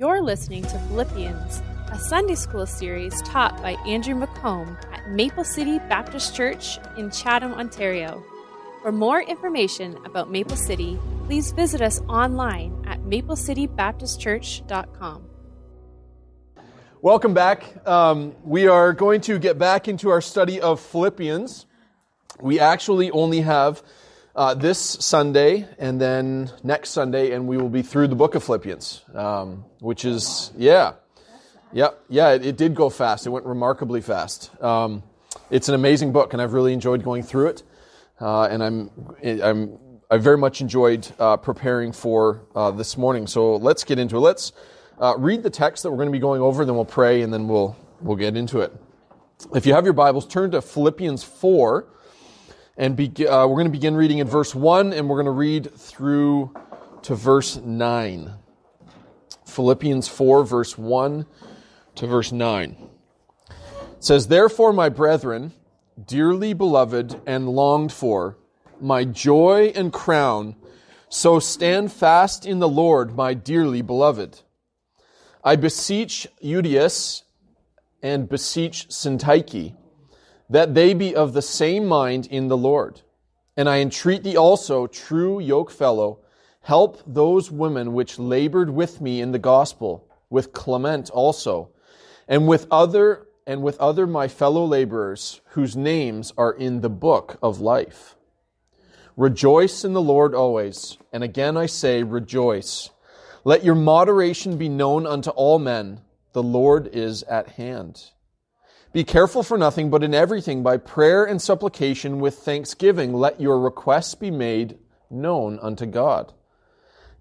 You're listening to Philippians, a Sunday school series taught by Andrew McComb at Maple City Baptist Church in Chatham, Ontario. For more information about Maple City, please visit us online at maplecitybaptistchurch.com. Welcome back. Um, we are going to get back into our study of Philippians. We actually only have uh, this Sunday and then next Sunday, and we will be through the book of Philippians, um, which is, yeah. Yeah, yeah, it, it, did go fast. It went remarkably fast. Um, it's an amazing book, and I've really enjoyed going through it. Uh, and I'm, I'm, I very much enjoyed uh, preparing for uh, this morning. So let's get into it. Let's uh, read the text that we're going to be going over, then we'll pray, and then we'll, we'll get into it. If you have your Bibles, turn to Philippians 4. And be, uh, we're going to begin reading in verse 1 and we're going to read through to verse 9. Philippians 4, verse 1 to verse 9. It says, Therefore, my brethren, dearly beloved and longed for, my joy and crown, so stand fast in the Lord, my dearly beloved. I beseech Euodias and beseech Syntyche that they be of the same mind in the Lord. And I entreat thee also, true yokefellow, help those women which labored with me in the gospel, with Clement also, and with other and with other my fellow laborers whose names are in the book of life. Rejoice in the Lord always, and again I say, rejoice. Let your moderation be known unto all men. The Lord is at hand. Be careful for nothing, but in everything, by prayer and supplication with thanksgiving, let your requests be made known unto God.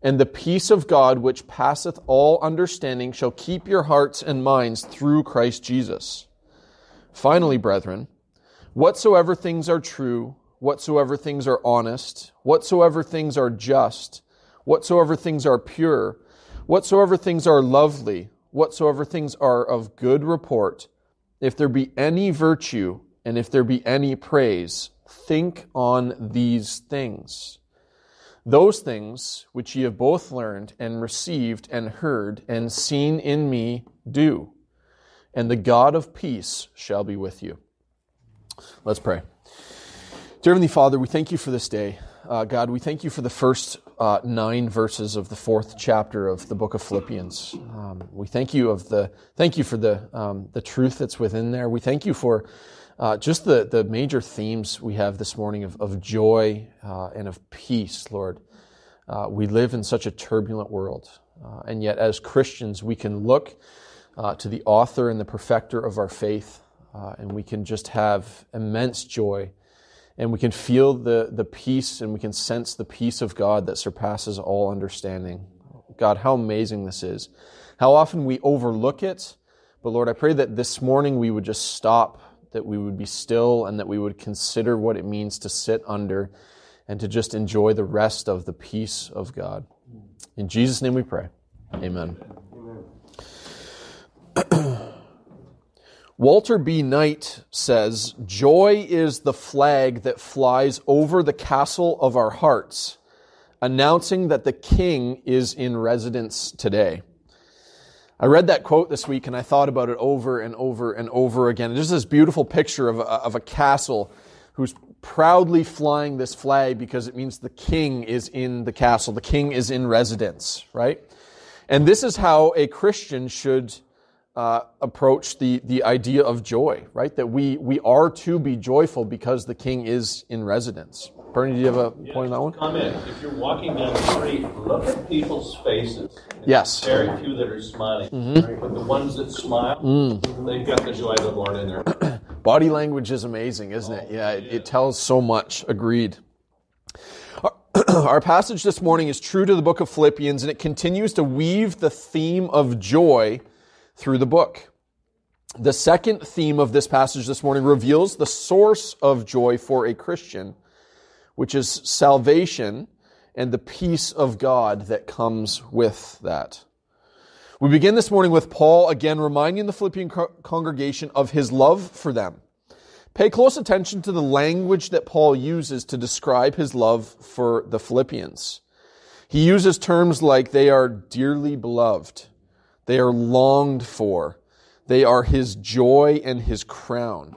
And the peace of God, which passeth all understanding, shall keep your hearts and minds through Christ Jesus. Finally, brethren, whatsoever things are true, whatsoever things are honest, whatsoever things are just, whatsoever things are pure, whatsoever things are lovely, whatsoever things are of good report, if there be any virtue and if there be any praise, think on these things. Those things which ye have both learned and received and heard and seen in me, do. And the God of peace shall be with you. Let's pray. Dear Heavenly Father, we thank you for this day. Uh, God, we thank you for the first uh, nine verses of the fourth chapter of the book of Philippians. Um, we thank you of the thank you for the um, the truth that's within there. We thank you for uh, just the the major themes we have this morning of, of joy uh, and of peace, Lord. Uh, we live in such a turbulent world, uh, and yet as Christians, we can look uh, to the author and the perfecter of our faith, and we can just have immense joy and we can feel the, the peace and we can sense the peace of God that surpasses all understanding. God, how amazing this is. How often we overlook it, but Lord, I pray that this morning we would just stop, that we would be still, and that we would consider what it means to sit under and to just enjoy the rest of the peace of God. In Jesus' name we pray. Amen. Amen. Walter B. Knight says, Joy is the flag that flies over the castle of our hearts, announcing that the king is in residence today. I read that quote this week and I thought about it over and over and over again. Just this beautiful picture of a, of a castle who's proudly flying this flag because it means the king is in the castle. The king is in residence, right? And this is how a Christian should uh, approach the, the idea of joy, right? That we, we are to be joyful because the king is in residence. Bernie, do you have a yeah, point on that one? Comment. If you're walking down the street, look at people's faces. Yes. Very few that are smiling. Mm-hmm. Right? But the ones that smile, mm. they've got the joy of the Lord in there. Body language is amazing, isn't it? Yeah, it, it tells so much. Agreed. Our passage this morning is true to the book of Philippians, and it continues to weave the theme of joy through the book. The second theme of this passage this morning reveals the source of joy for a Christian, which is salvation and the peace of God that comes with that. We begin this morning with Paul again reminding the Philippian congregation of his love for them. Pay close attention to the language that Paul uses to describe his love for the Philippians. He uses terms like they are dearly beloved, They are longed for. They are his joy and his crown.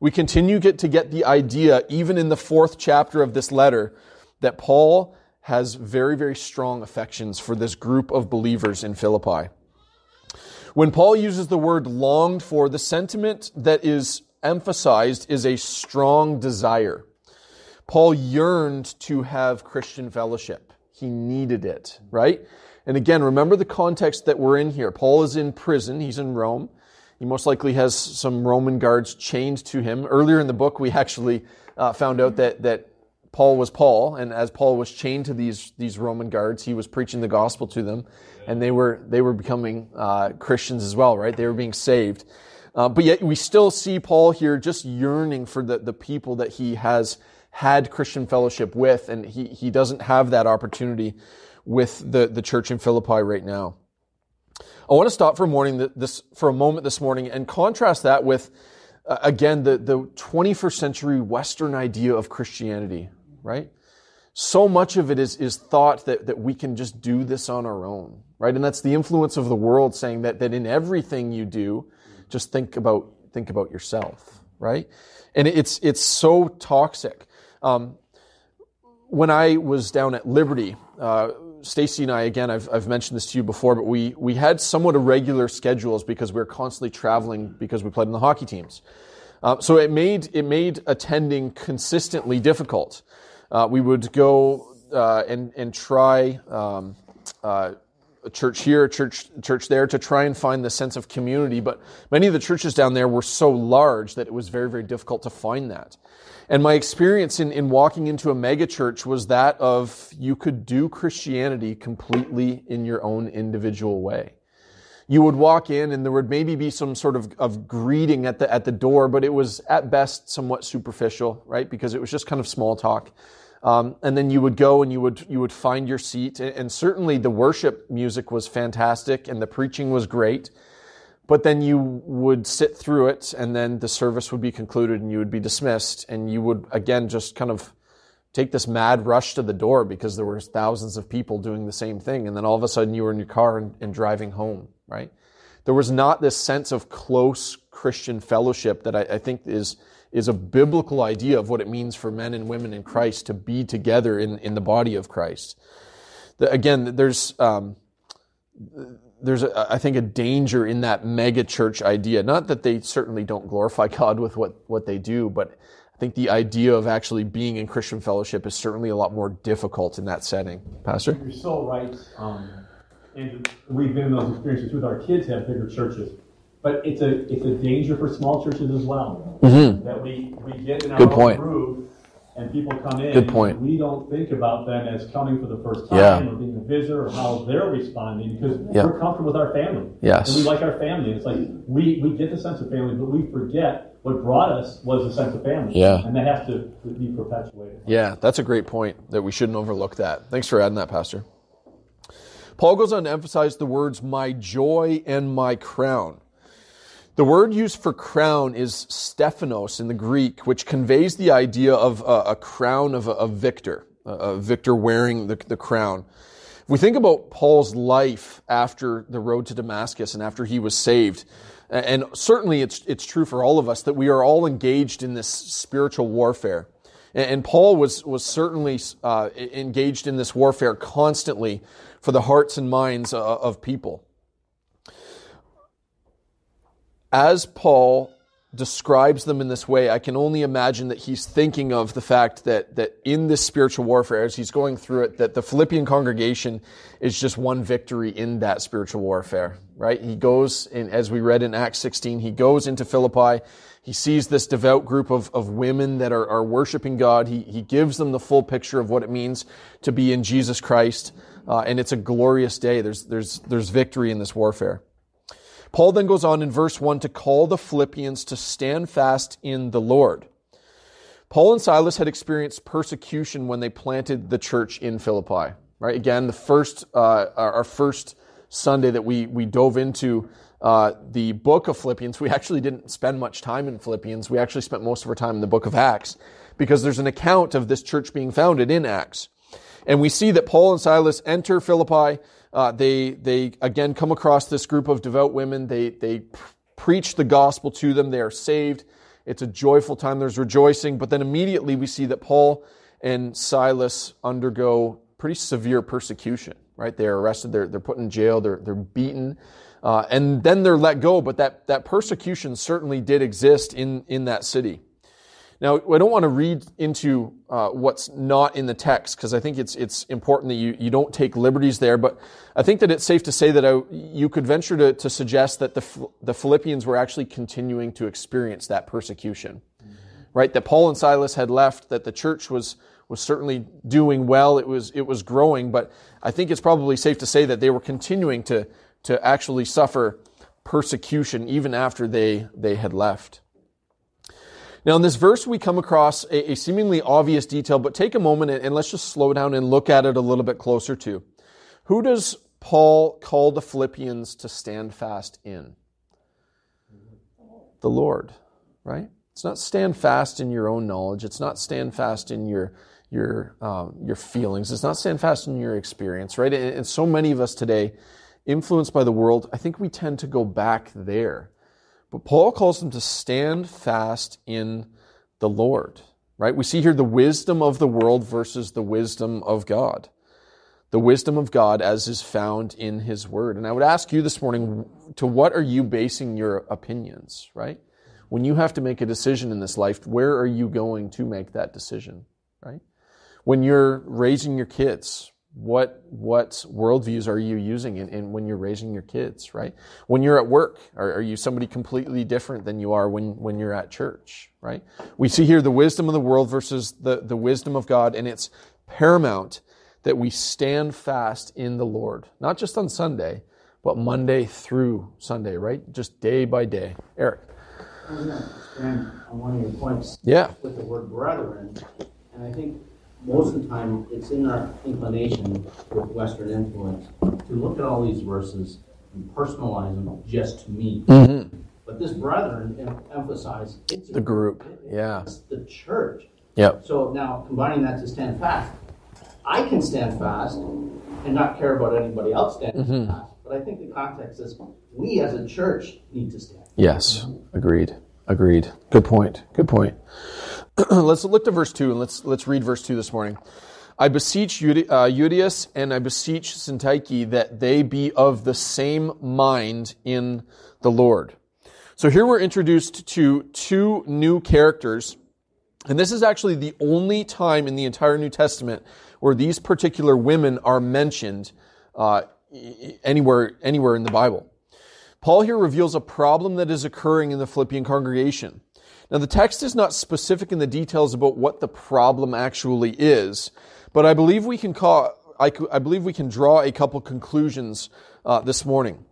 We continue get to get the idea, even in the fourth chapter of this letter, that Paul has very, very strong affections for this group of believers in Philippi. When Paul uses the word longed for, the sentiment that is emphasized is a strong desire. Paul yearned to have Christian fellowship. He needed it, right? And again, remember the context that we're in here. Paul is in prison. He's in Rome. He most likely has some Roman guards chained to him. Earlier in the book, we actually uh, found out that, that Paul was Paul, and as Paul was chained to these, these Roman guards, he was preaching the gospel to them, and they were, they were becoming uh, Christians as well, right? They were being saved. Uh, but yet we still see Paul here just yearning for the, the people that he has had Christian fellowship with, and he, he doesn't have that opportunity with the, the church in Philippi right now. I want to stop for morning this for a moment this morning and contrast that with uh, again the, the 21st century Western idea of Christianity, right? So much of it is, is thought that, that we can just do this on our own, right? And that's the influence of the world saying that, that in everything you do, just think about, think about yourself, right? And it's, it's so toxic. Um, when I was down at Liberty, uh, Stacy and I, again, I've, I've mentioned this to you before, but we, we had somewhat irregular schedules because we were constantly traveling because we played in the hockey teams. Uh, so it made, it made attending consistently difficult. Uh, we would go uh, and, and try um, uh, a church here, a church, church there to try and find the sense of community, but many of the churches down there were so large that it was very, very difficult to find that. And my experience in, in walking into a megachurch was that of you could do Christianity completely in your own individual way. You would walk in and there would maybe be some sort of, of greeting at the, at the door, but it was at best somewhat superficial, right? Because it was just kind of small talk. Um, and then you would go and you would you would find your seat, and certainly the worship music was fantastic, and the preaching was great. But then you would sit through it, and then the service would be concluded, and you would be dismissed, and you would again just kind of take this mad rush to the door because there were thousands of people doing the same thing, and then all of a sudden you were in your car and, and driving home, right? There was not this sense of close Christian fellowship that I, I think is is a biblical idea of what it means for men and women in Christ to be together in, in the body of Christ. The, again, there's um, there's, a, I think, a danger in that mega church idea. Not that they certainly don't glorify God with what, what they do, but I think the idea of actually being in Christian fellowship is certainly a lot more difficult in that setting. Pastor? You're so right. Um, and we've been in those experiences with our kids have bigger churches. But it's a it's a danger for small churches as well. Mm-hmm. That we, we get in our Good own point. groove and people come in. Good point. We don't think about them as coming for the first time yeah. or being a visitor or how they're responding because yeah. we're comfortable with our family. Yes. And we like our family. It's like we, we get the sense of family, but we forget what brought us was a sense of family. Yeah. And that has to be perpetuated. Yeah, that's a great point that we shouldn't overlook that. Thanks for adding that, Pastor. Paul goes on to emphasize the words, my joy and my crown. The word used for crown is stephanos in the Greek, which conveys the idea of a, a crown of a, a victor, a, a, victor wearing the, the crown. If we think about Paul's life after the road to Damascus and after he was saved, and certainly it's, it's true for all of us that we are all engaged in this spiritual warfare. And Paul was, was certainly uh, engaged in this warfare constantly for the hearts and minds uh, of people as Paul describes them in this way, I can only imagine that he's thinking of the fact that, that in this spiritual warfare, as he's going through it, that the Philippian congregation is just one victory in that spiritual warfare, right? He goes in, as we read in Acts 16, he goes into Philippi. He sees this devout group of, of women that are, are worshiping God. He, he gives them the full picture of what it means to be in Jesus Christ. Uh, and it's a glorious day. There's, there's, there's victory in this warfare. Paul then goes on in verse 1 to call the Philippians to stand fast in the Lord. Paul and Silas had experienced persecution when they planted the church in Philippi. Right? Again, the first, uh, our first Sunday that we, we dove into uh, the book of Philippians, we actually didn't spend much time in Philippians. We actually spent most of our time in the book of Acts because there's an account of this church being founded in Acts. And we see that Paul and Silas enter Philippi. Uh, they, they again come across this group of devout women. They, they preach the gospel to them. They are saved. It's a joyful time. There's rejoicing. But then immediately we see that Paul and Silas undergo pretty severe persecution, right? They're arrested. They're, they're put in jail. They're, they're beaten. Uh, and then they're let go. But that, that persecution certainly did exist in, in that city. Now, I don't want to read into uh, what's not in the text because I think it's it's important that you, you don't take liberties there. But I think that it's safe to say that I, you could venture to, to suggest that the the Philippians were actually continuing to experience that persecution, mm-hmm. right? That Paul and Silas had left, that the church was was certainly doing well. It was it was growing, but I think it's probably safe to say that they were continuing to to actually suffer persecution even after they they had left. Now, in this verse, we come across a, a seemingly obvious detail, but take a moment and, and let's just slow down and look at it a little bit closer to. Who does Paul call the Philippians to stand fast in? The Lord, right? It's not stand fast in your own knowledge. It's not stand fast in your your um, your feelings. It's not stand fast in your experience, right? And, and so many of us today, influenced by the world, I think we tend to go back there but Paul calls them to stand fast in the Lord, right? We see here the wisdom of the world versus the wisdom of God. The wisdom of God as is found in his word. And I would ask you this morning, to what are you basing your opinions, right? When you have to make a decision in this life, where are you going to make that decision, right? When you're raising your kids, what what worldviews are you using in, in, when you're raising your kids right? When you're at work are, are, you somebody completely different than you are when when you're at church right? We see here the wisdom of the world versus the, the wisdom of god and it's paramount that we stand fast in the lord not just on sunday but monday through sunday right? Just day by day. Eric. On one of your points yeah. with the word brethren and i think most of the time, it's in our inclination with Western influence to look at all these verses and personalize them just to me. Mm-hmm. But this brethren emphasize it's the group, yeah, it's the church. Yep. So now combining that to stand fast, I can stand fast and not care about anybody else standing mm-hmm. fast. But I think the context is we as a church need to stand. Yes, agreed. Agreed. Good point. Good point. let's look to verse 2 and let's, let's read verse 2 this morning. I beseech uh, Euodias and I beseech Syntyche that they be of the same mind in the Lord. So here we're introduced to two new characters, and this is actually the only time in the entire New Testament where these particular women are mentioned uh, anywhere, anywhere in the Bible. Paul here reveals a problem that is occurring in the Philippian congregation. Now, the text is not specific in the details about what the problem actually is, but I believe we can call, I, I believe we can draw a couple conclusions uh, this morning.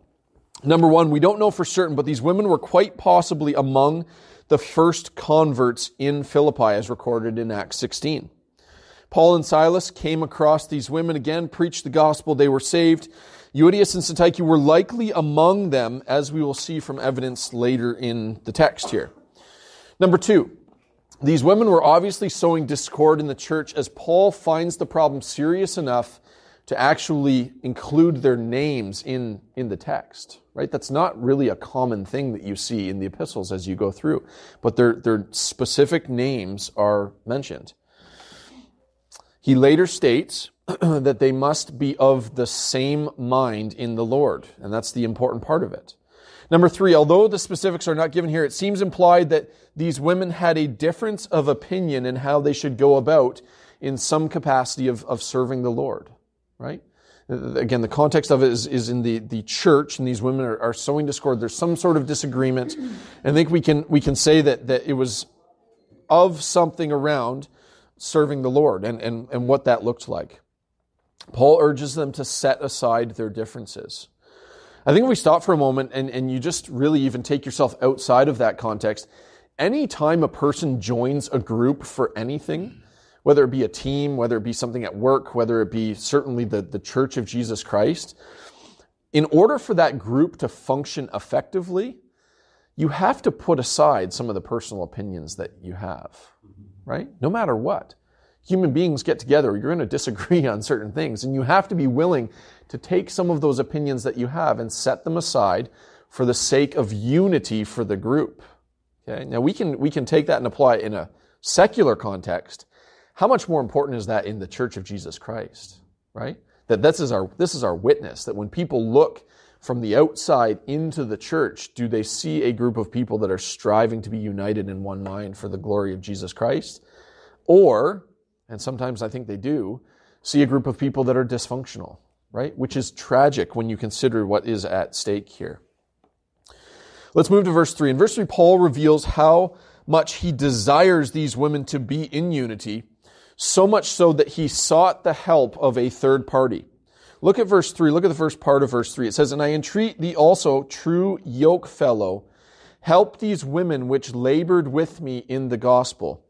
Number one, we don't know for certain, but these women were quite possibly among the first converts in Philippi, as recorded in Acts 16. Paul and Silas came across these women again, preached the gospel, they were saved. Euodias and Syntyche were likely among them, as we will see from evidence later in the text here. Number two, these women were obviously sowing discord in the church as Paul finds the problem serious enough to actually include their names in, in the text, right? That's not really a common thing that you see in the epistles as you go through, but their, their specific names are mentioned. He later states that they must be of the same mind in the Lord, and that's the important part of it. Number three, although the specifics are not given here, it seems implied that these women had a difference of opinion in how they should go about in some capacity of, of serving the Lord, right? Again, the context of it is, is in the, the church, and these women are, are sowing discord. There's some sort of disagreement. And I think we can, we can say that, that it was of something around serving the Lord and, and, and what that looked like. Paul urges them to set aside their differences. I think if we stop for a moment and, and you just really even take yourself outside of that context, anytime a person joins a group for anything, whether it be a team, whether it be something at work, whether it be certainly the, the Church of Jesus Christ, in order for that group to function effectively, you have to put aside some of the personal opinions that you have, right? No matter what. Human beings get together, you're going to disagree on certain things, and you have to be willing to take some of those opinions that you have and set them aside for the sake of unity for the group. Okay? Now we can we can take that and apply it in a secular context. How much more important is that in the Church of Jesus Christ? Right? That this is our this is our witness. That when people look from the outside into the church, do they see a group of people that are striving to be united in one mind for the glory of Jesus Christ? Or, and sometimes I think they do, see a group of people that are dysfunctional, right? Which is tragic when you consider what is at stake here. Let's move to verse 3. In verse 3, Paul reveals how much he desires these women to be in unity, so much so that he sought the help of a third party. Look at verse 3. Look at the first part of verse 3. It says, And I entreat thee also, true yoke fellow, help these women which labored with me in the gospel.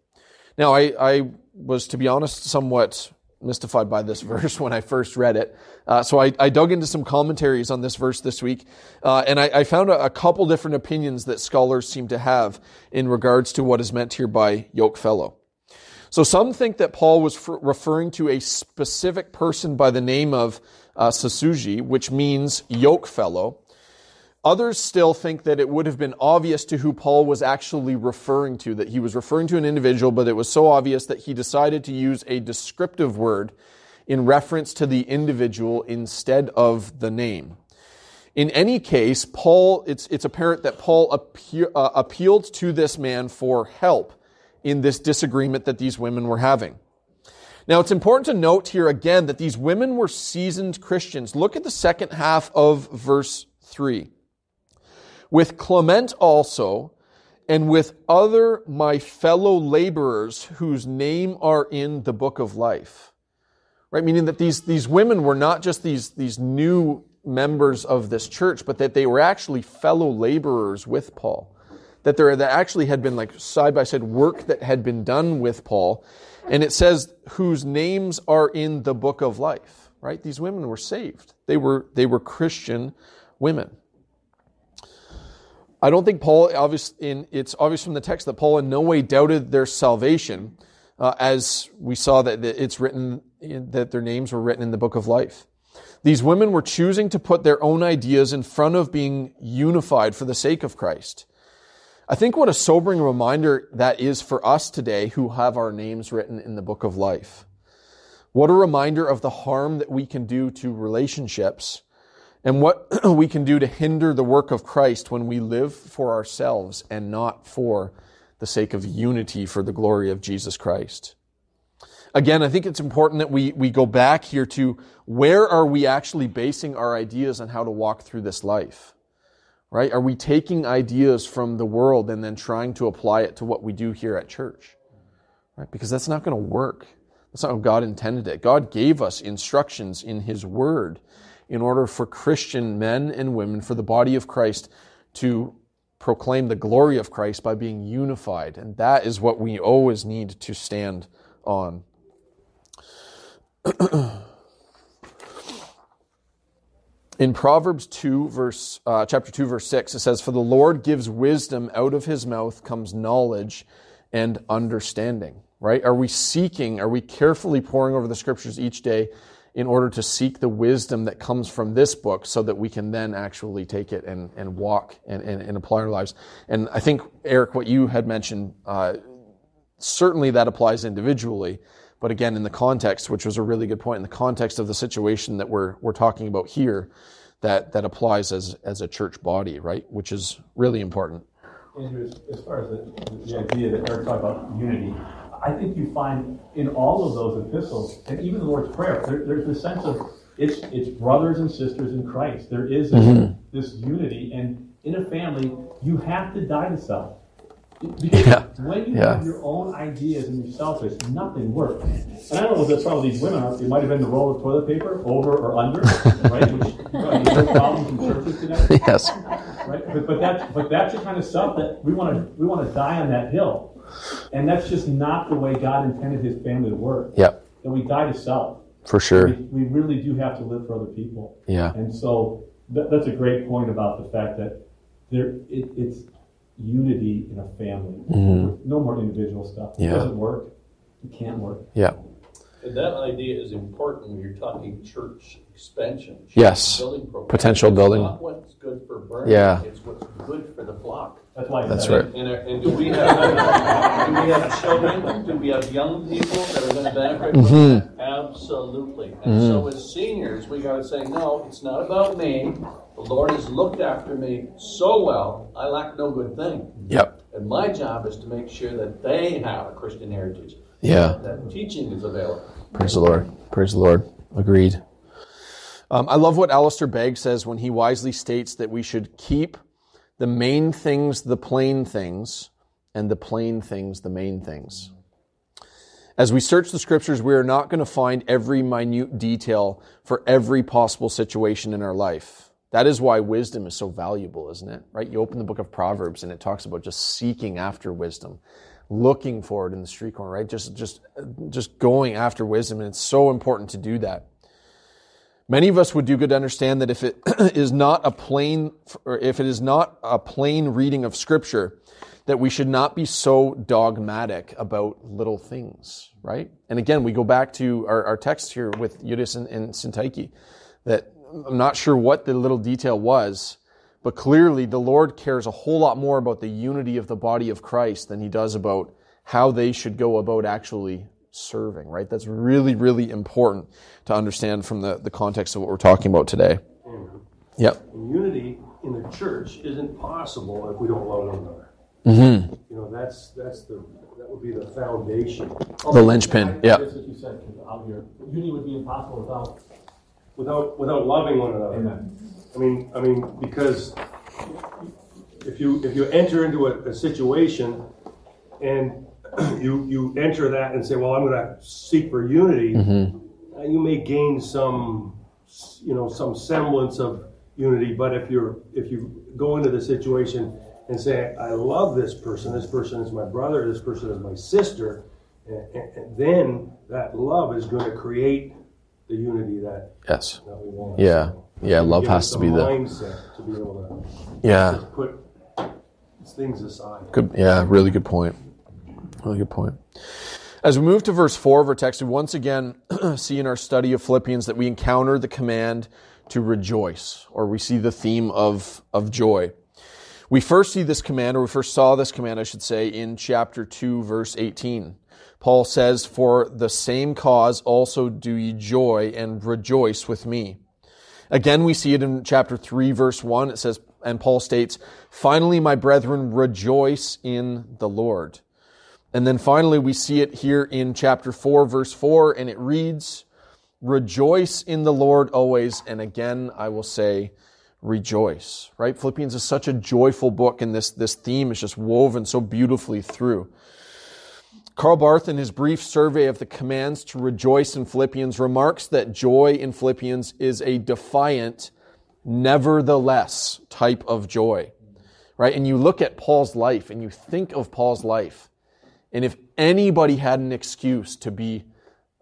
Now, I, I was, to be honest, somewhat mystified by this verse when I first read it. Uh, so I, I, dug into some commentaries on this verse this week, uh, and I, I found a, a, couple different opinions that scholars seem to have in regards to what is meant here by yoke fellow. So some think that Paul was f- referring to a specific person by the name of uh, Sasuji, which means yoke fellow. Others still think that it would have been obvious to who Paul was actually referring to, that he was referring to an individual, but it was so obvious that he decided to use a descriptive word in reference to the individual instead of the name. In any case, Paul, it's, it's apparent that Paul uh, appealed to this man for help in this disagreement that these women were having. Now, it's important to note here again that these women were seasoned Christians. Look at the second half of verse 3 with Clement also, and with other my fellow laborers whose name are in the book of life. Right? Meaning that these, these women were not just these, these new members of this church, but that they were actually fellow laborers with Paul. That there that actually had been like side by side work that had been done with Paul. And it says, whose names are in the book of life. Right? These women were saved. They were, they were Christian women. I don't think Paul, obvious in, it's obvious from the text that Paul in no way doubted their salvation, uh, as we saw that it's written, that their names were written in the book of life. These women were choosing to put their own ideas in front of being unified for the sake of Christ. I think what a sobering reminder that is for us today who have our names written in the book of life. What a reminder of the harm that we can do to relationships and what we can do to hinder the work of Christ when we live for ourselves and not for the sake of unity for the glory of Jesus Christ. Again, I think it's important that we, we go back here to where are we actually basing our ideas on how to walk through this life? Right? Are we taking ideas from the world and then trying to apply it to what we do here at church? Right? Because that's not going to work. That's not how God intended it. God gave us instructions in His Word in order for Christian men and women, for the body of Christ to proclaim the glory of Christ by being unified. And that is what we always need to stand on. In Proverbs 2, verse, uh, chapter 2, verse 6, it says, For the Lord gives wisdom, out of his mouth comes knowledge and understanding. Right? Are we seeking, are we carefully poring over the scriptures each day in order to seek the wisdom that comes from this book so that we can then actually take it and, and walk and, and, and apply our lives. And I think, Eric, what you had mentioned, uh, certainly that applies individually. But again, in the context, which was a really good point, in the context of the situation that we're, we're talking about here, that, that applies as, as a church body, right? Which is really important. Andrew, as, far as the, the idea that Eric talked about unity, I think you find in all of those epistles, and even the Lord's Prayer, there, there's this sense of it's it's brothers and sisters in Christ. There is this, mm-hmm. this unity, and in a family, you have to die to self. Because yeah. when you yeah. have your own ideas and you're selfish, nothing works. And I don't know what the problem with these women are. It might have been the roll of toilet paper, over or under, right? Which you problems in churches today. Yes. Right? But, but that's but that's the kind of stuff that we want to we want to die on that hill. And that's just not the way God intended his family to work. Yep. That we die to self. For sure. We, we, really do have to live for other people. Yeah. And so th- that's a great point about the fact that there it, it's unity in a family. Mm-hmm. No more individual stuff. It doesn't work. It can't work. Yeah. And that idea is important when you're talking church expansion. church Yes. Building program. Potential It's building. Not what's good for Vernon. Yeah. It's what's good for the flock. That's why. That's right. And, uh, and do we have, do we have children, do we have young people that are gonna benefit from Mm-hmm. that? Absolutely. And so as seniors, we gotta say, no, it's not about me. The Lord has looked after me so well, I lack no good thing. Yep. And my job is to make sure that they have a Christian heritage, Yeah. that teaching is available. Praise the Lord. Praise the Lord. Agreed. Um, I love what Alistair Begg says when he wisely states that we should keep the main things the plain things and the plain things the main things. As we search the scriptures, we are not going to find every minute detail for every possible situation in our life. That is why wisdom is so valuable, isn't it? Right? You open the book of Proverbs and it talks about just seeking after wisdom, looking for it in the street corner, right? Just, just, just going after wisdom. And it's so important to do that. Many of us would do good to understand that if it is not a plain, or if it is not a plain reading of scripture, that we should not be so dogmatic about little things, right? And again, we go back to our, our text here with Eutychus and, and Syntyche, that I'm not sure what the little detail was, but clearly the Lord cares a whole lot more about the unity of the body of Christ than he does about how they should go about actually serving, right? That's really, really important to understand from the, the context of what we're talking about today. Yep. Unity in the church isn't possible if we don't love one another. Mm-hmm. You know, that's that's the that would be the foundation. The linchpin. Yeah. That's what you said, out here, unity would be impossible without. Without without loving one another. Amen. I mean, I mean, because if you if you enter into a, a situation and you you enter that and say, well, I'm going to seek for unity, uh, you may gain some you know some semblance of unity. But if you're if you go into the situation and say, I love this person, this person is my brother, this person is my sister, and, and- and then that love is going to create the unity that, Yes. that we want. Yeah. So, Yeah. Love has to be the. mindset to be able to Yeah. put things aside. Good. Yeah. Really good point. Really good point. As we move to verse 4 of our text, we once again see in our study of Philippians that we encounter the command to rejoice, or we see the theme of, of joy. We first see this command, or we first saw this command, I should say, in chapter 2, verse 18. Paul says, For the same cause also do ye joy and rejoice with me. Again, we see it in chapter 3, verse 1. It says, and Paul states, Finally, my brethren, rejoice in the Lord. And then finally, we see it here in chapter 4, verse 4, and it reads, Rejoice in the Lord always. And again, I will say, rejoice, right? Philippians is such a joyful book, and this, this theme is just woven so beautifully through. Karl Barth, in his brief survey of the commands to rejoice in Philippians, remarks that joy in Philippians is a defiant, nevertheless type of joy, right? And you look at Paul's life and you think of Paul's life, and if anybody had an excuse to be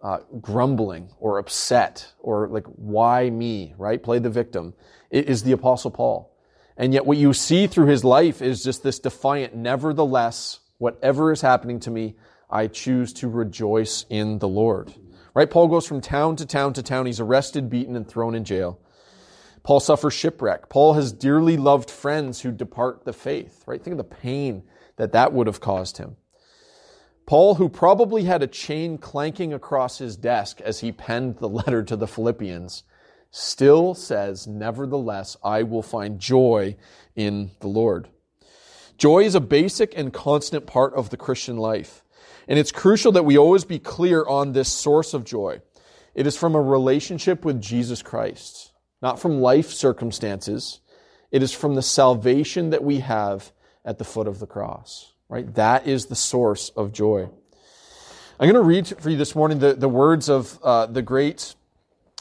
uh, grumbling or upset or like, why me, right? Play the victim, it is the Apostle Paul. And yet, what you see through his life is just this defiant, nevertheless, whatever is happening to me, I choose to rejoice in the Lord. Right? Paul goes from town to town to town. He's arrested, beaten, and thrown in jail. Paul suffers shipwreck. Paul has dearly loved friends who depart the faith. Right? Think of the pain that that would have caused him. Paul, who probably had a chain clanking across his desk as he penned the letter to the Philippians, still says, Nevertheless, I will find joy in the Lord. Joy is a basic and constant part of the Christian life. And it's crucial that we always be clear on this source of joy. It is from a relationship with Jesus Christ, not from life circumstances. It is from the salvation that we have at the foot of the cross, right? That is the source of joy. I'm going to read for you this morning the, the words of uh, the great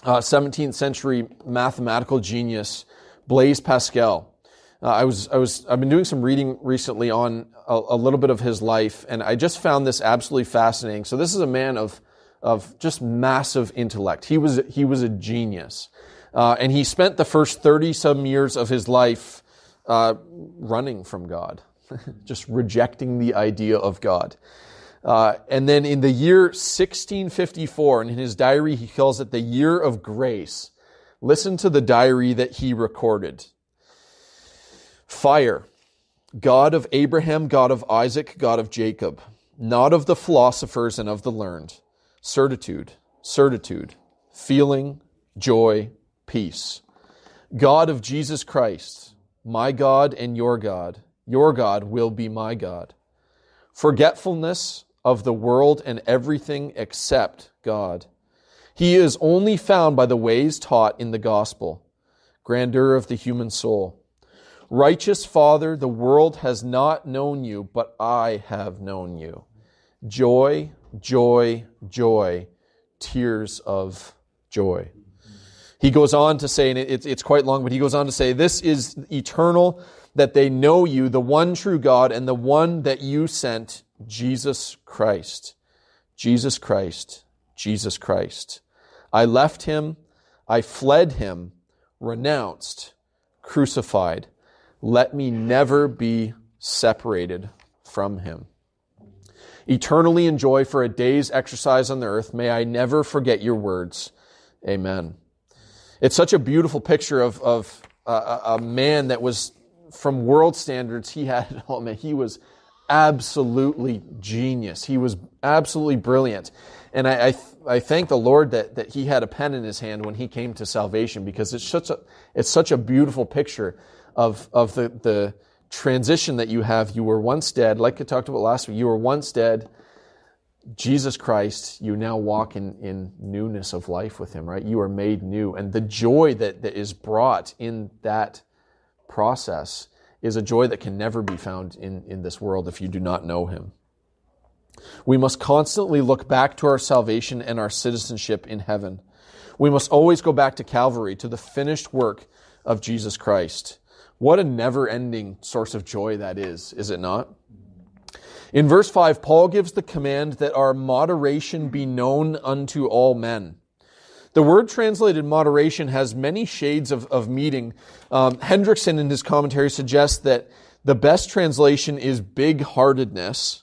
uh, 17th century mathematical genius Blaise Pascal. Uh, I was, I was, I've been doing some reading recently on a, a, little bit of his life, and I just found this absolutely fascinating. So this is a man of, of just massive intellect. He was, he was a genius, uh, and he spent the first thirty some years of his life uh, running from God, just rejecting the idea of God. Uh, and then in the year 1654, and in his diary, he calls it the year of grace. Listen to the diary that he recorded. Fire, God of Abraham, God of Isaac, God of Jacob, not of the philosophers and of the learned. Certitude, certitude, feeling, joy, peace. God of Jesus Christ, my God and your God, your God will be my God. Forgetfulness of the world and everything except God. He is only found by the ways taught in the gospel. Grandeur of the human soul. Righteous Father, the world has not known you, but I have known you. Joy, joy, joy, tears of joy. He goes on to say, and it's, quite long, but he goes on to say, This is eternal, that they know you, the one true God, and the one that you sent, Jesus Christ. Jesus Christ. Jesus Christ. I left him, I fled him, renounced, crucified. Let me never be separated from him. Eternally enjoy for a day's exercise on the earth. May I never forget your words. Amen. It's such a beautiful picture of, of a, a man that was, from world standards, he had, oh man, he was absolutely genius. He was absolutely brilliant. And I, I, I, thank the Lord that, that he had a pen in his hand when he came to salvation because it's such a, it's such a beautiful picture of, of the, the transition that you have. You were once dead, like I talked about last week, you were once dead. Jesus Christ, you now walk in, in newness of life with him, right? You are made new. And the joy that, that is brought in that process is a joy that can never be found in, in this world if you do not know him. We must constantly look back to our salvation and our citizenship in heaven. We must always go back to Calvary, to the finished work of Jesus Christ. What a never ending source of joy that is, is it not? In verse 5, Paul gives the command that our moderation be known unto all men. The word translated moderation has many shades of, of meaning. Um, Hendriksen in his commentary suggests that the best translation is big heartedness,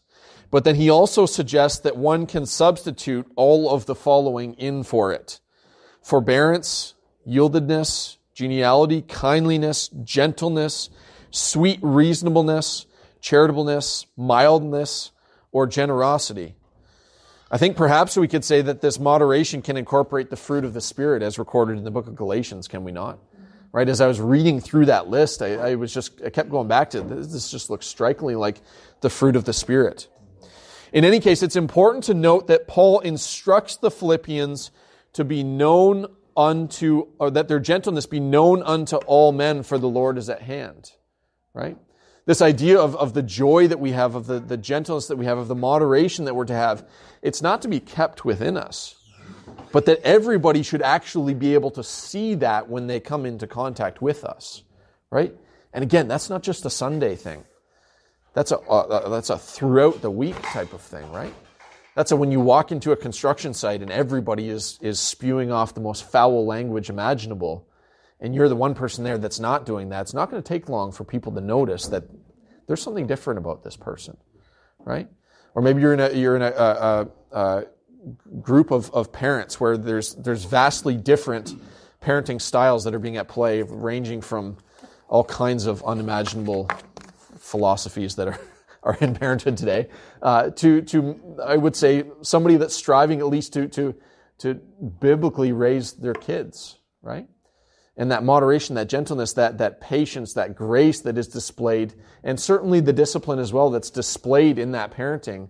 but then he also suggests that one can substitute all of the following in for it forbearance, yieldedness, geniality, kindliness, gentleness, sweet reasonableness, charitableness, mildness, or generosity. I think perhaps we could say that this moderation can incorporate the fruit of the Spirit as recorded in the book of Galatians, can we not? Right, as I was reading through that list, I, I was just, I kept going back to this. This just looks strikingly like the fruit of the Spirit. In any case, it's important to note that Paul instructs the Philippians to be known unto, or that their gentleness be known unto all men, for the Lord is at hand. Right? This idea of, of the joy that we have, of the, the gentleness that we have, of the moderation that we're to have, it's not to be kept within us, but that everybody should actually be able to see that when they come into contact with us. Right? And again, that's not just a Sunday thing. That's a, uh, that's a throughout the week type of thing, right? That's a, when you walk into a construction site and everybody is, is spewing off the most foul language imaginable, and you're the one person there that's not doing that, it's not going to take long for people to notice that there's something different about this person, right? Or maybe you're in a, you're in a, a, a group of, of parents where there's, there's vastly different parenting styles that are being at play, ranging from all kinds of unimaginable philosophies that are are in parenthood today, uh, to, to, I would say, somebody that's striving at least to, to, to biblically raise their kids, right? And that moderation, that gentleness, that, that patience, that grace that is displayed, and certainly the discipline as well that's displayed in that parenting,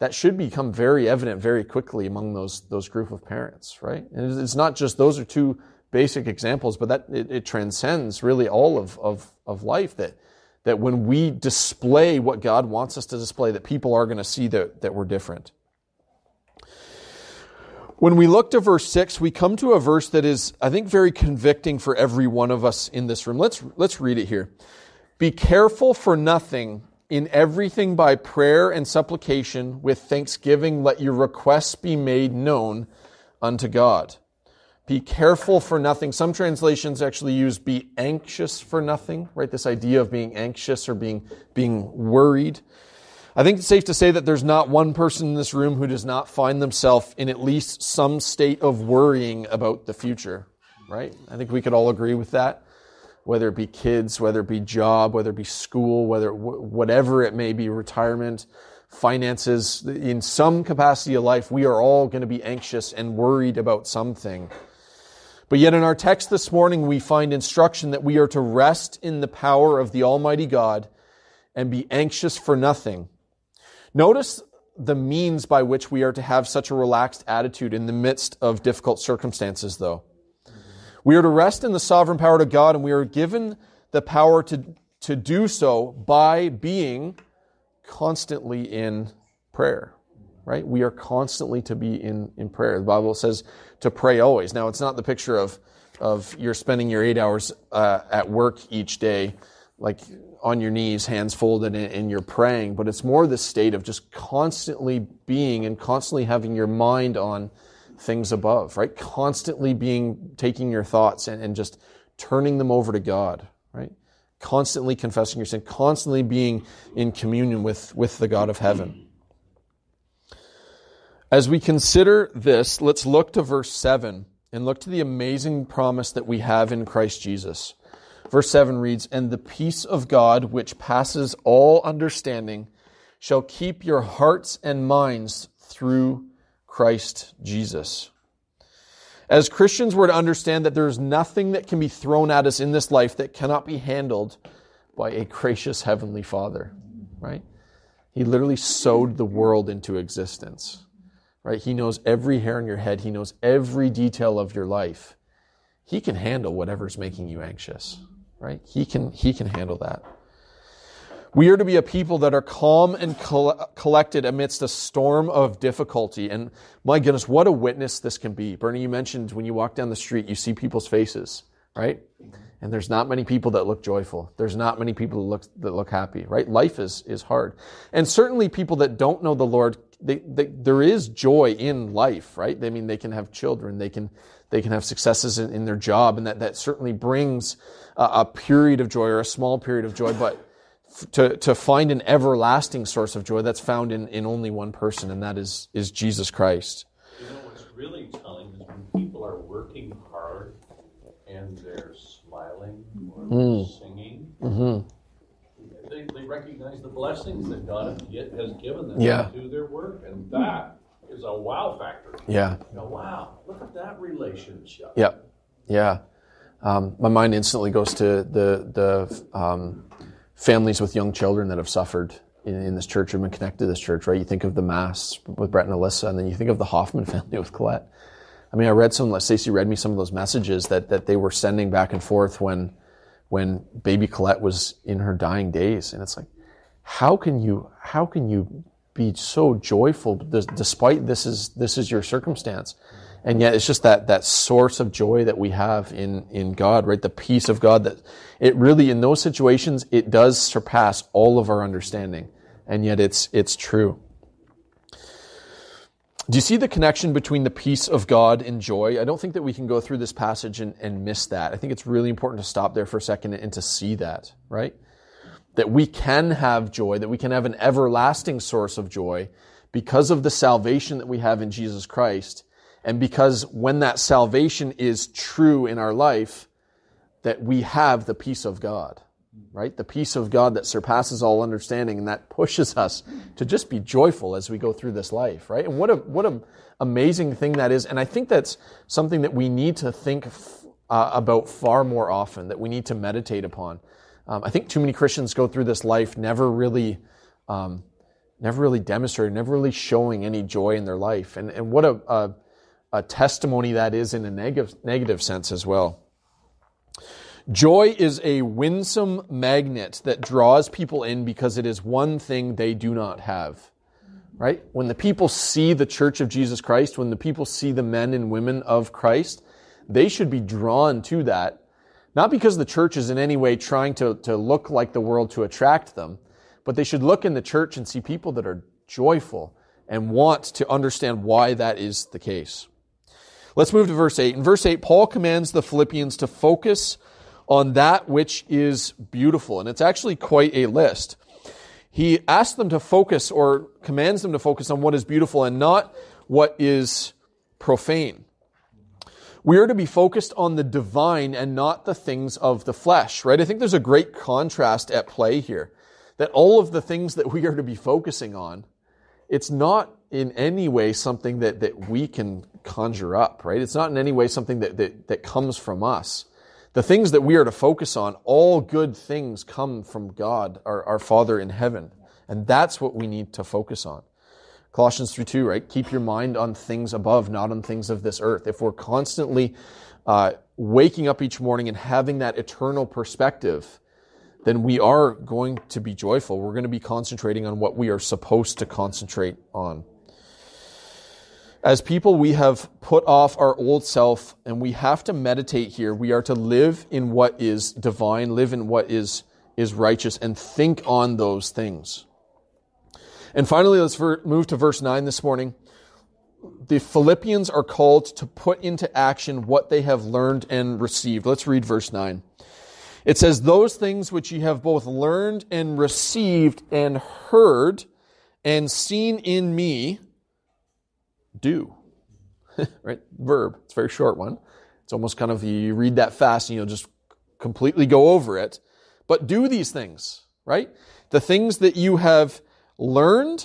that should become very evident very quickly among those, those group of parents, right? And it's not just those are two basic examples, but that it, it transcends really all of, of, of life that that when we display what God wants us to display, that people are going to see that, that we're different. When we look to verse 6, we come to a verse that is, I think, very convicting for every one of us in this room. Let's, let's read it here. Be careful for nothing. In everything by prayer and supplication with thanksgiving, let your requests be made known unto God. Be careful for nothing. Some translations actually use be anxious for nothing, right? This idea of being anxious or being, being worried. I think it's safe to say that there's not one person in this room who does not find themselves in at least some state of worrying about the future, right? I think we could all agree with that. Whether it be kids, whether it be job, whether it be school, whether whatever it may be, retirement, finances, in some capacity of life, we are all going to be anxious and worried about something. But yet in our text this morning, we find instruction that we are to rest in the power of the Almighty God and be anxious for nothing. Notice the means by which we are to have such a relaxed attitude in the midst of difficult circumstances, though. We are to rest in the sovereign power of God, and we are given the power to, to do so by being constantly in prayer. Right? We are constantly to be in, in prayer. The Bible says to pray always. Now, it's not the picture of, of you're spending your eight hours uh, at work each day, like on your knees, hands folded, and, you're praying, but it's more the state of just constantly being and constantly having your mind on things above, right? Constantly being, taking your thoughts and, and just turning them over to God, right? Constantly confessing your sin, constantly being in communion with, with the God of heaven. As we consider this, let's look to verse 7 and look to the amazing promise that we have in Christ Jesus. Verse 7 reads, And the peace of God, which passes all understanding, shall keep your hearts and minds through Christ Jesus. As Christians, we're to understand that there is nothing that can be thrown at us in this life that cannot be handled by a gracious Heavenly Father, right? He literally sewed the world into existence, right? He knows every hair on your head, He knows every detail of your life. He can handle whatever's making you anxious right? He can, he can handle that. We are to be a people that are calm and collected amidst a storm of difficulty. And my goodness, what a witness this can be. Bernie, you mentioned when you walk down the street, you see people's faces, right? And there's not many people that look joyful. There's not many people that look, that look happy, right? Life is, is hard. And certainly people that don't know the Lord, they, they, there is joy in life, right? I mean, they can have children, they can, they can have successes in, in their job, and that, that certainly brings a, a period of joy or a small period of joy, but to, to find an everlasting source of joy that's found in, in only one person, and that is, is Jesus Christ. You know, what's really telling is when people are working hard and they're smiling or mm. singing, mm-hmm. They, recognize the blessings that God has given them yeah. to do their work, and that is a wow factor. Yeah. You know, wow, look at that relationship. Yeah. Yeah. Um, my mind instantly goes to the the um, families with young children that have suffered in, in, this church or been connected to this church. Right? You think of the Mass with Brett and Alyssa, and then you think of the Hoffman family with Colette. I mean, I read some. Stacey read me some of those messages that that they were sending back and forth when when baby Colette was in her dying days, and it's like, how can you how can you be so joyful despite this is this is your circumstance? and yet it's just that that source of joy that we have in in God, right? The peace of God that it really in those situations it does surpass all of our understanding, and yet it's it's true. Do you see the connection between the peace of God and joy? I don't think that we can go through this passage and, and miss that. I think it's really important to stop there for a second and to see that, right? That we can have joy, that we can have an everlasting source of joy because of the salvation that we have in Jesus Christ and because when that salvation is true in our life, that we have the peace of God, right? The peace of God that surpasses all understanding and that pushes us to just be joyful as we go through this life, right? And what a, what an amazing thing that is. And I think that's something that we need to think uh, about far more often, that we need to meditate upon. Um, I think too many Christians go through this life never really, um, never really demonstrating, never really showing any joy in their life. And, and what a, a a testimony that is in a negative, negative sense as well. Joy is a winsome magnet that draws people in because it is one thing they do not have. Right? When the people see the church of Jesus Christ, when the people see the men and women of Christ, they should be drawn to that. Not because the church is in any way trying to, to look like the world to attract them, but they should look in the church and see people that are joyful and want to understand why that is the case. Let's move to verse 8. In verse 8, Paul commands the Philippians to focus on that which is beautiful. And it's actually quite a list. he asks them to focus or commands them to focus on what is beautiful and not what is profane. We are to be focused on the divine and not the things of the flesh, right? I think there's a great contrast at play here. That all of the things that we are to be focusing on, it's not in any way something that, that we can conjure up, right? It's not in any way something that, that, that comes from us. The things that we are to focus on, all good things come from God, our, our Father in heaven. And that's what we need to focus on. Colossians 3 2, right? Keep your mind on things above, not on things of this earth. If we're constantly uh, waking up each morning and having that eternal perspective, then we are going to be joyful. We're going to be concentrating on what we are supposed to concentrate on. As people, we have put off our old self and we have to meditate here. We are to live in what is divine, live in what is, is righteous, and think on those things. And finally, let's move to verse 9 this morning. The Philippians are called to put into action what they have learned and received. Let's read verse 9. It says, Those things which ye have both learned and received and heard and seen in me, do. right? Verb. It's a very short one. It's almost kind of, you read that fast and you'll just completely go over it. But do these things, right? The things that you have learned,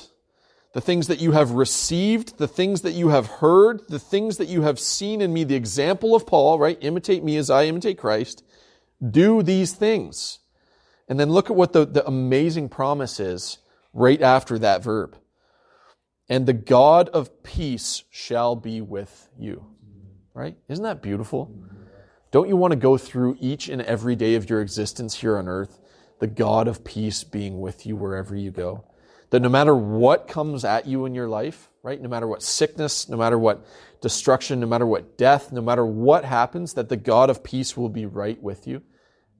the things that you have received, the things that you have heard, the things that you have seen in me, the example of Paul, right? Imitate me as I imitate Christ. Do these things. And then look at what the, the amazing promise is right after that verb. And the God of peace shall be with you. Right? Isn't that beautiful? Don't you want to go through each and every day of your existence here on earth, the God of peace being with you wherever you go? That no matter what comes at you in your life, right? No matter what sickness, no matter what destruction, no matter what death, no matter what happens, that the God of peace will be right with you.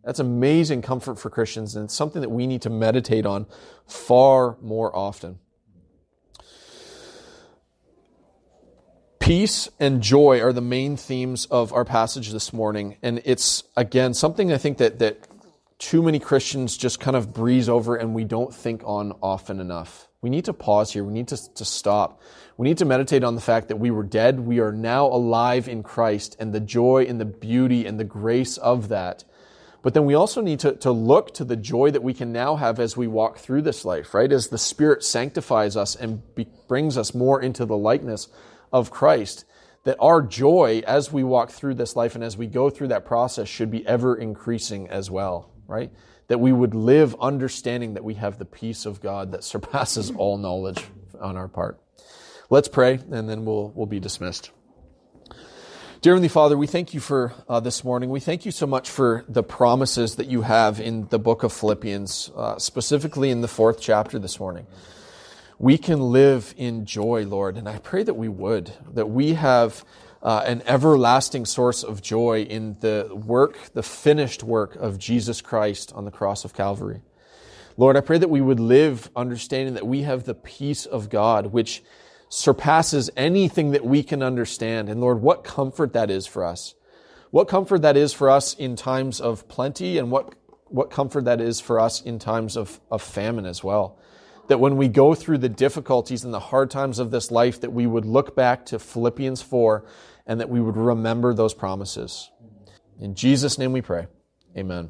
That's amazing comfort for Christians, and it's something that we need to meditate on far more often. Peace and joy are the main themes of our passage this morning. And it's, again, something I think that, that too many Christians just kind of breeze over and we don't think on often enough. We need to pause here. We need to, to stop. We need to meditate on the fact that we were dead. We are now alive in Christ and the joy and the beauty and the grace of that. But then we also need to, to look to the joy that we can now have as we walk through this life, right? As the Spirit sanctifies us and be, brings us more into the likeness of Christ, that our joy as we walk through this life and as we go through that process should be ever increasing as well right? That we would live understanding that we have the peace of God that surpasses all knowledge on our part. Let's pray, and then we'll, we'll be dismissed. Dear Heavenly Father, we thank you for uh, this morning. We thank you so much for the promises that you have in the book of Philippians, uh, specifically in the fourth chapter this morning. We can live in joy, Lord, and I pray that we would, that we have uh, an everlasting source of joy in the work, the finished work of Jesus Christ on the cross of Calvary. Lord, I pray that we would live understanding that we have the peace of God, which surpasses anything that we can understand. And Lord, what comfort that is for us. What comfort that is for us in times of plenty and what, what comfort that is for us in times of, of famine as well. That when we go through the difficulties and the hard times of this life, that we would look back to Philippians 4 and that we would remember those promises. In Jesus' name we pray. Amen.